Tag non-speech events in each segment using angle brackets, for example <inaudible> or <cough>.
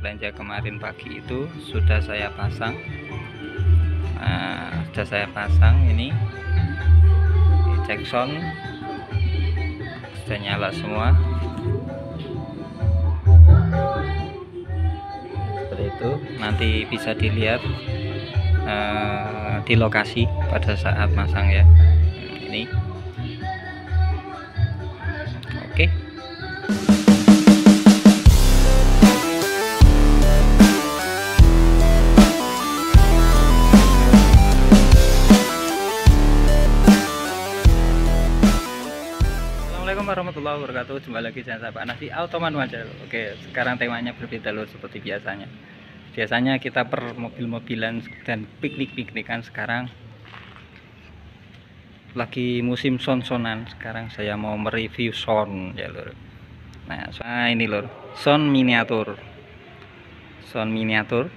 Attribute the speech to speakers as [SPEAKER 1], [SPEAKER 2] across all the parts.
[SPEAKER 1] belanja kemarin pagi itu sudah saya pasang. Nah, sudah saya pasang ini. Sound. Sudah nyala semua. Seperti itu. Nanti bisa dilihat uh, di lokasi pada saat masang ya. Ini warahmatullahi wabarakatuh. Jumpa lagi dengan saya Pak Nasi Auto Manual Channel. Oke sekarang temanya berbeda loh seperti biasanya. Biasanya kita per mobil-mobilan dan piknik-piknikan sekarang. Lagi musim son-sonan Sekarang saya mau mereview son ya lor Nah so- nah, ini lor Son miniatur. Son miniatur.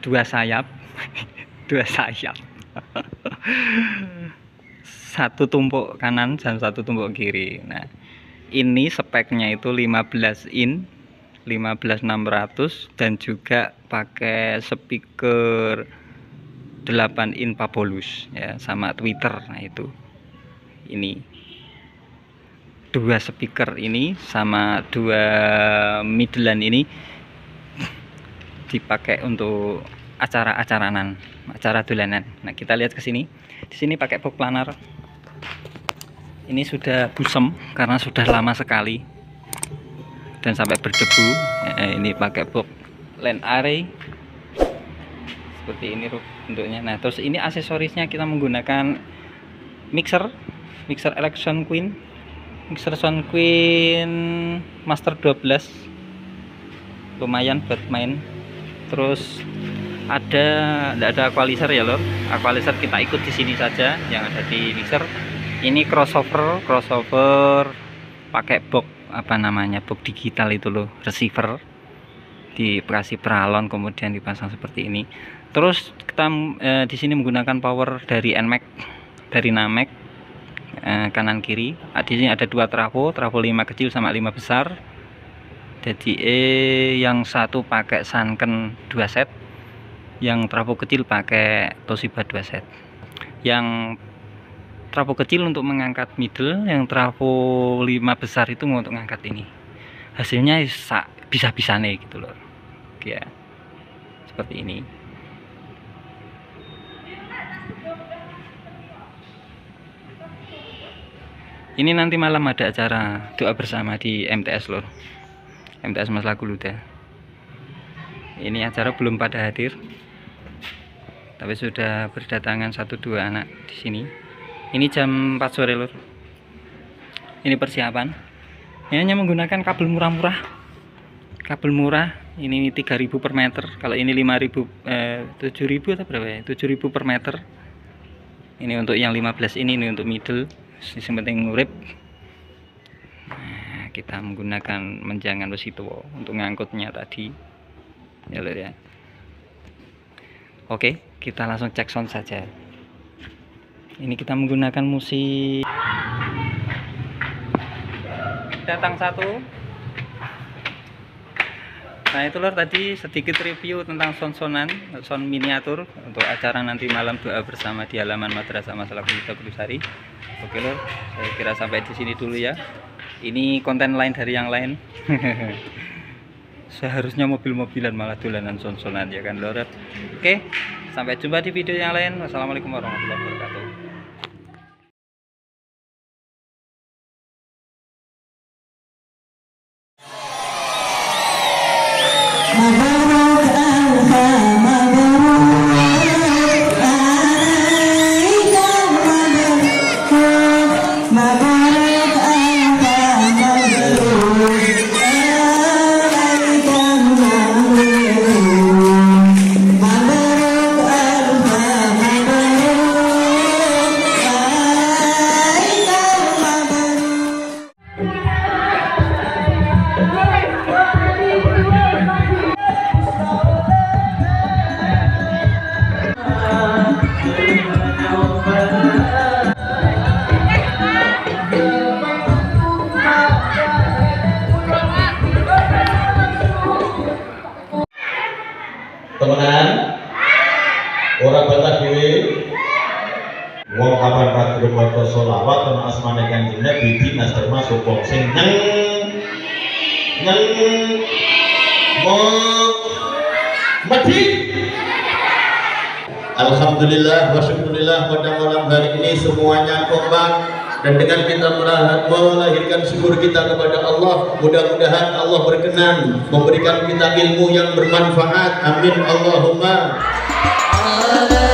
[SPEAKER 1] Dua sayap. <laughs> Dua sayap <laughs> satu tumpuk kanan dan satu tumpuk kiri. Nah, ini speknya itu 15 in 15600 dan juga pakai speaker 8 in Pabolus ya sama Twitter. Nah, itu. Ini dua speaker ini sama dua midland ini dipakai untuk acara-acaranan, acara dolanan. Nah, kita lihat ke sini. Di sini pakai box planar ini sudah busem karena sudah lama sekali. Dan sampai berdebu. Eh, ini pakai box land array. Seperti ini bentuknya. Nah terus ini aksesorisnya kita menggunakan mixer. Mixer election queen. Mixer sound queen master 12 lumayan buat main. Terus ada tidak ada equalizer ya lor equalizer kita ikut di sini saja yang ada di mixer. Ini crossover crossover pakai box apa namanya box digital itu loh receiver. Dikasih peralon kemudian dipasang seperti ini. Terus kita eh, di sini menggunakan power dari NMAX dari Namek eh, kanan kiri. Ah, di sini ada dua trafo trafo 5 kecil sama 5 besar. Jadi eh yang satu pakai Sanken 2 set yang trafo kecil pakai Toshiba 2 set. Yang trafo kecil untuk mengangkat middle yang trafo 5 besar itu untuk mengangkat ini. Hasilnya sa- bisa-bisa nih gitu loh. Ya seperti ini. Ini nanti malam ada acara doa bersama di MTS loh. MTS Mas Lagu Luda ini acara belum pada hadir tapi sudah berdatangan satu dua anak di sini. Ini jam 4 sore lur. Ini persiapan. Ini hanya menggunakan kabel murah-murah. Kabel murah ini 3000 per meter. Kalau ini 5000 eh, 7000 atau berapa ya? 7000 per meter. Ini untuk yang 15 ini ini untuk middle. Yang penting ngurip. Nah, kita menggunakan menjangan besi tua untuk ngangkutnya tadi. Ya lur ya. Oke kita langsung cek sound saja. Ini kita menggunakan musik. Datang satu. Nah itu lor tadi sedikit review tentang sound-soundan sound miniatur untuk acara nanti malam doa bersama di halaman madrasah masalah kita Sari. Oke lor saya kira sampai di sini dulu ya. Ini konten lain dari yang lain. <laughs> Seharusnya mobil-mobilan malah dolanan sound-soundan ya kan lor? Oke sampai jumpa di video yang lain. Wassalamualaikum warahmatullahi wabarakatuh
[SPEAKER 2] Allah tono asmane kanjeng Nabi dinas termasuk wong sing neng neng mo mati Alhamdulillah wa syukurillah pada malam hari ini semuanya kompak dan dengan kita melahirkan syukur kita kepada Allah. Mudah-mudahan Allah berkenan memberikan kita ilmu yang bermanfaat. Amin Allahumma.
[SPEAKER 3] Amin.